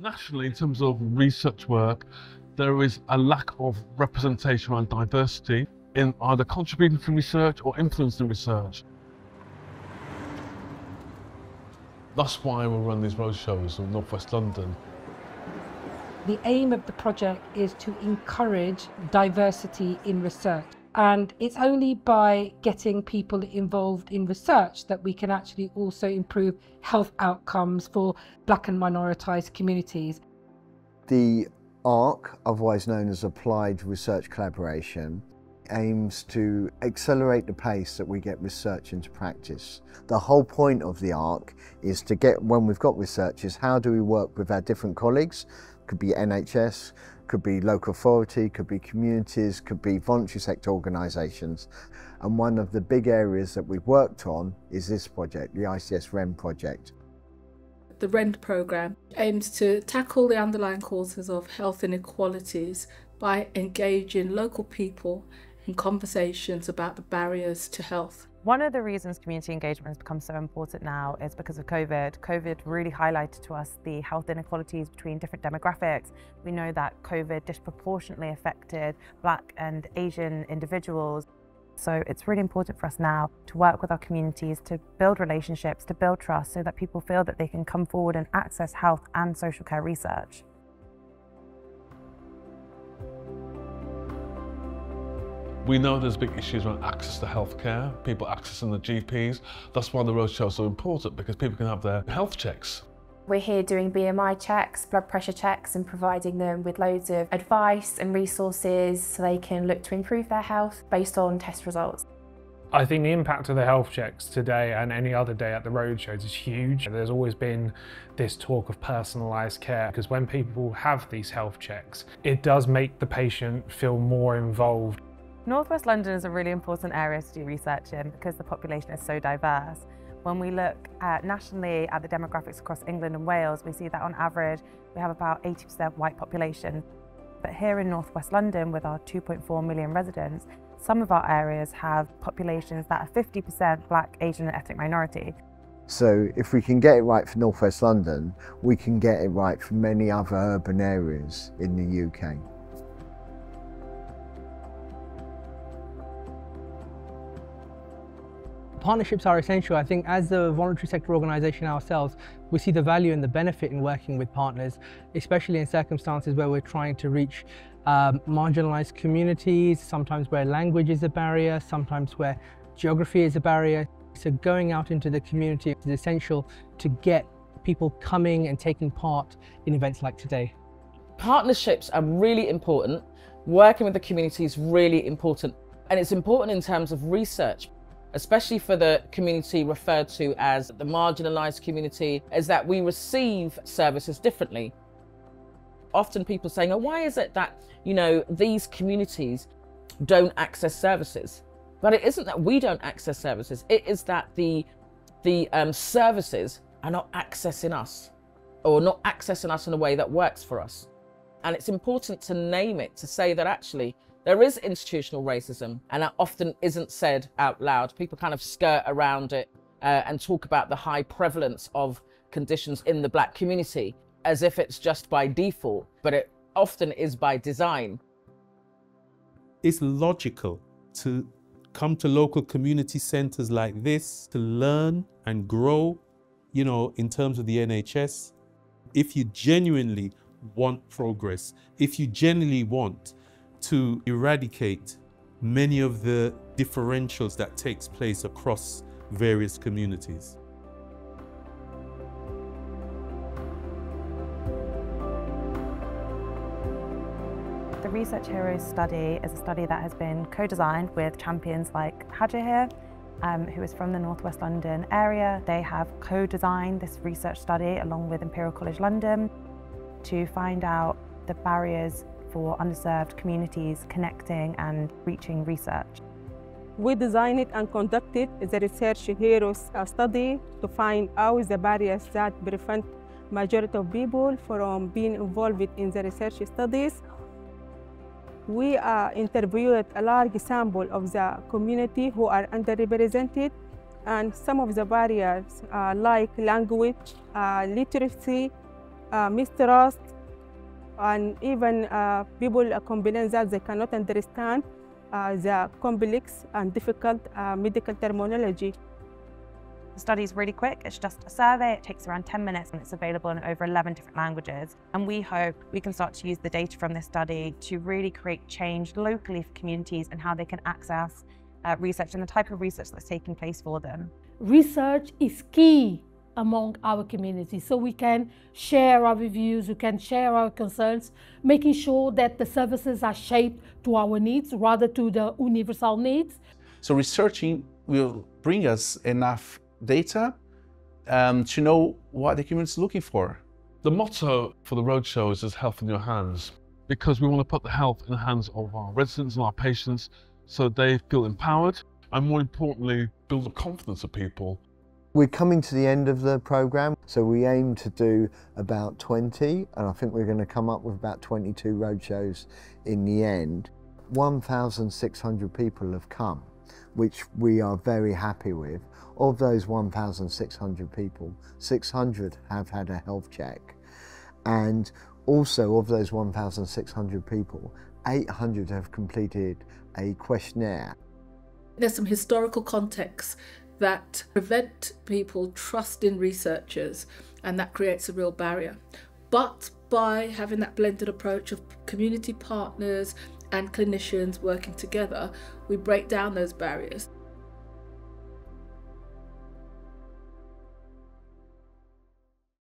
Nationally, in terms of research work, there is a lack of representation and diversity in either contributing from research or influencing research. That's why we run these roadshows in northwest London. The aim of the project is to encourage diversity in research. And it's only by getting people involved in research that we can actually also improve health outcomes for black and minoritized communities. The ARC, otherwise known as Applied Research Collaboration, aims to accelerate the pace that we get research into practice. The whole point of the ARC is to get, when we've got researchers, how do we work with our different colleagues, could be NHS, could be local authority, could be communities, could be voluntary sector organisations. And one of the big areas that we've worked on is this project, the ICS REND project. The REND programme aims to tackle the underlying causes of health inequalities by engaging local people in conversations about the barriers to health. One of the reasons community engagement has become so important now is because of COVID. COVID really highlighted to us the health inequalities between different demographics. We know that COVID disproportionately affected Black and Asian individuals. So it's really important for us now to work with our communities to build relationships, to build trust so that people feel that they can come forward and access health and social care research. We know there's big issues around access to healthcare, people accessing the GPs. That's why the roadshow is so important because people can have their health checks. We're here doing BMI checks, blood pressure checks and providing them with loads of advice and resources so they can look to improve their health based on test results. I think the impact of the health checks today and any other day at the roadshows is huge. There's always been this talk of personalised care because when people have these health checks, it does make the patient feel more involved. Northwest London is a really important area to do research in because the population is so diverse. When we look at nationally at the demographics across England and Wales, we see that on average we have about 80% white population. But here in Northwest London, with our 2.4 million residents, some of our areas have populations that are 50% black, Asian and ethnic minority. So if we can get it right for Northwest London, we can get it right for many other urban areas in the UK. Partnerships are essential. I think as a voluntary sector organisation ourselves, we see the value and the benefit in working with partners, especially in circumstances where we're trying to reach um, marginalised communities, sometimes where language is a barrier, sometimes where geography is a barrier. So going out into the community is essential to get people coming and taking part in events like today. Partnerships are really important. Working with the community is really important. And it's important in terms of research especially for the community referred to as the marginalised community, is that we receive services differently. Often people saying, oh, why is it that, you know, these communities don't access services? But it isn't that we don't access services, it is that the, the um, services are not accessing us or not accessing us in a way that works for us. And it's important to name it, to say that actually there is institutional racism, and that often isn't said out loud. People kind of skirt around it uh, and talk about the high prevalence of conditions in the black community as if it's just by default, but it often is by design. It's logical to come to local community centres like this to learn and grow, you know, in terms of the NHS. If you genuinely want progress, if you genuinely want to eradicate many of the differentials that takes place across various communities. The Research Heroes study is a study that has been co-designed with champions like Haja here, um, who is from the Northwest London area. They have co-designed this research study along with Imperial College London to find out the barriers for underserved communities connecting and reaching research. We designed and conducted the Research Heroes study to find out the barriers that prevent majority of people from being involved in the research studies. We uh, interviewed a large sample of the community who are underrepresented and some of the barriers uh, like language, uh, literacy, uh, mistrust, and even uh, people uh, complain that they cannot understand uh, the complex and difficult uh, medical terminology. The study is really quick. It's just a survey. It takes around 10 minutes and it's available in over 11 different languages. And we hope we can start to use the data from this study to really create change locally for communities and how they can access uh, research and the type of research that's taking place for them. Research is key among our community so we can share our views, we can share our concerns, making sure that the services are shaped to our needs rather to the universal needs. So researching will bring us enough data um, to know what the community is looking for. The motto for the roadshows is health in your hands because we want to put the health in the hands of our residents and our patients so they feel empowered and more importantly build the confidence of people. We're coming to the end of the programme, so we aim to do about 20, and I think we're going to come up with about 22 roadshows in the end. 1,600 people have come, which we are very happy with. Of those 1,600 people, 600 have had a health check. And also of those 1,600 people, 800 have completed a questionnaire. There's some historical context that prevent people trusting researchers and that creates a real barrier. But by having that blended approach of community partners and clinicians working together, we break down those barriers.